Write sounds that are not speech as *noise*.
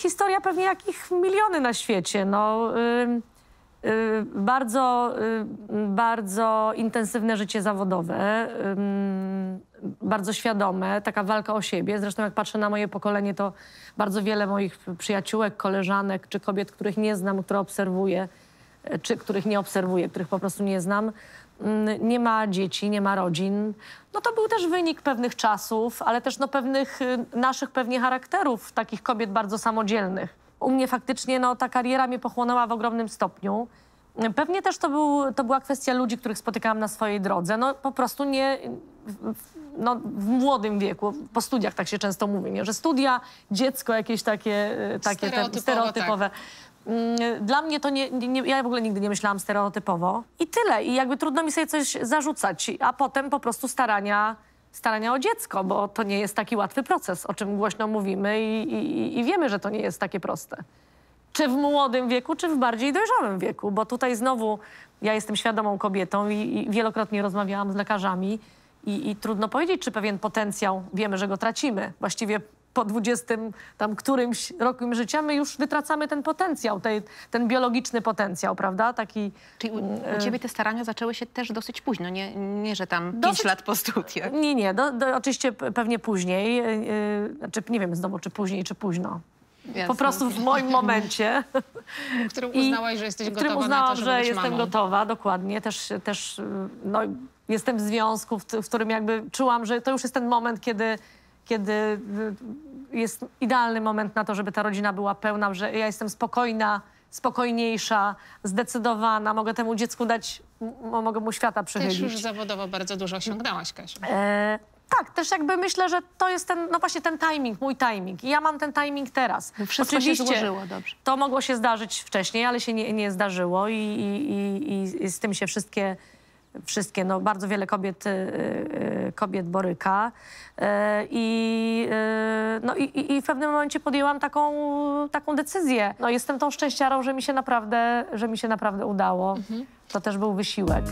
historia pewnie jakich miliony na świecie. No, y, bardzo, bardzo intensywne życie zawodowe, bardzo świadome, taka walka o siebie. Zresztą jak patrzę na moje pokolenie, to bardzo wiele moich przyjaciółek, koleżanek czy kobiet, których nie znam, które obserwuję, czy których nie obserwuję, których po prostu nie znam, mm, nie ma dzieci, nie ma rodzin. No to był też wynik pewnych czasów, ale też no pewnych y, naszych pewnie charakterów, takich kobiet bardzo samodzielnych. U mnie faktycznie no, ta kariera mnie pochłonęła w ogromnym stopniu. Pewnie też to, był, to była kwestia ludzi, których spotykałam na swojej drodze. No po prostu nie, no, w młodym wieku, po studiach tak się często mówi, nie? że studia, dziecko jakieś takie, e, takie Stereotypowo, te, stereotypowe. Mm, Dla mnie to nie, nie, ja w ogóle nigdy nie myślałam stereotypowo. I tyle. I jakby trudno mi sobie coś zarzucać. A potem po prostu starania, starania o dziecko, bo to nie jest taki łatwy proces, o czym głośno mówimy i, i, i wiemy, że to nie jest takie proste czy w młodym wieku, czy w bardziej dojrzałym wieku, bo tutaj znowu ja jestem świadomą kobietą i, i wielokrotnie rozmawiałam z lekarzami i trudno powiedzieć, czy pewien potencjał, wiemy, że go tracimy. Właściwie po 20 tam którymś roku życia my już wytracamy ten potencjał, ten biologiczny potencjał, prawda? Taki Czyli u, u ciebie te starania zaczęły się też dosyć późno, nie, nie że tam pięć Dosyć- lat po studiach. Nie, nie, do, do, oczywiście pewnie później, yy, znaczy nie wiem znowu, czy później, czy późno. Jasne. Po prostu w moim *laughs* momencie. W którym I- uznałaś, że jesteś w którym gotowa uznałam, na to, żeby że być jestem mamą. gotowa, dokładnie. Też, też no, jestem w związku, w, w którym jakby czułam, że to już jest ten moment, kiedy, kiedy y, jest idealny moment na to, żeby ta rodzina była pełna, że ja jestem spokojna, spokojniejsza, zdecydowana, mogę temu dziecku dać, mogę mu świata Też przychylić. już zawodowo bardzo dużo osiągnęłaś, Kasiu. E, tak, też jakby myślę, że to jest ten, no właśnie ten timing, mój timing. I ja mam ten timing teraz. Wszystko się złożyło dobrze. To mogło się zdarzyć wcześniej, ale się nie, nie zdarzyło i, i, i, i z tym się wszystkie, wszystkie no bardzo wiele kobiet, y, y, kobiet boryka. E, I, y, no i, i- w pewnym momencie podjęłam taką, taką decyzję. No jestem tą szczęściarą, że mi się naprawdę, że mi się naprawdę udało. To też był wysiłek.